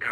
Go,